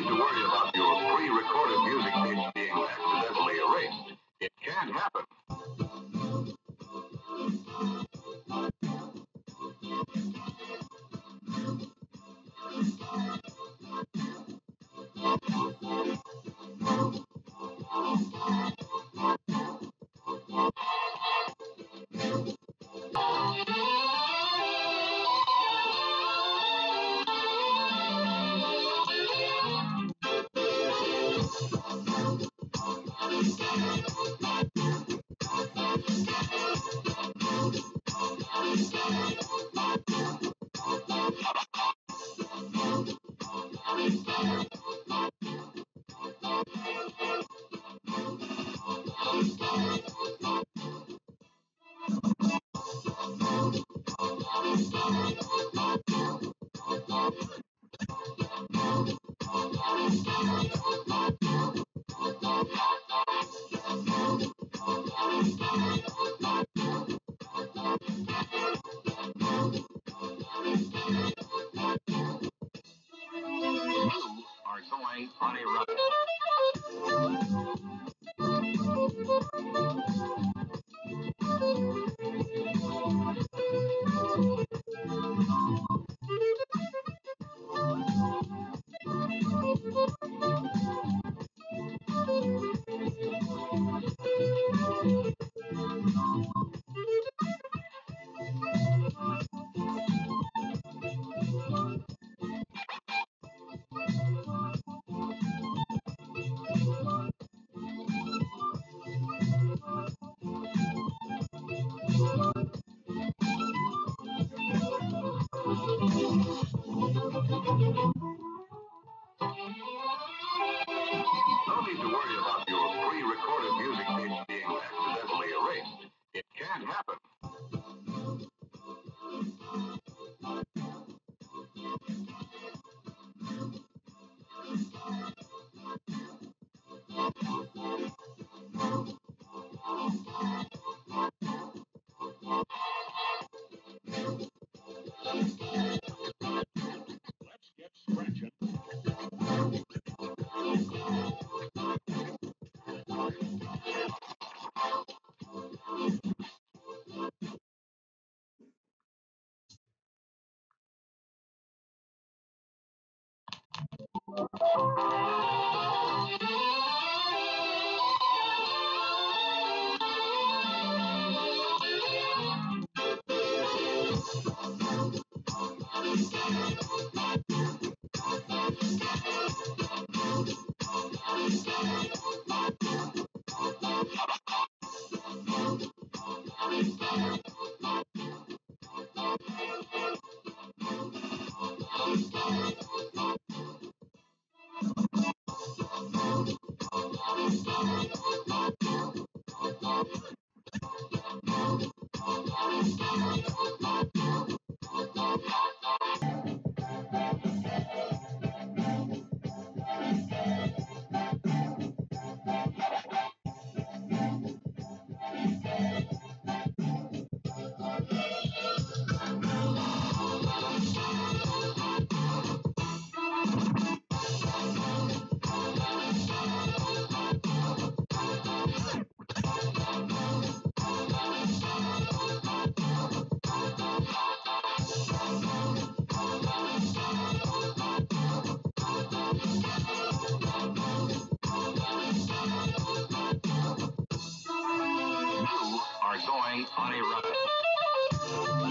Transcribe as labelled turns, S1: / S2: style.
S1: need to worry about your pre-recorded music tapes to worry about your pre-recorded music being You are going on a run.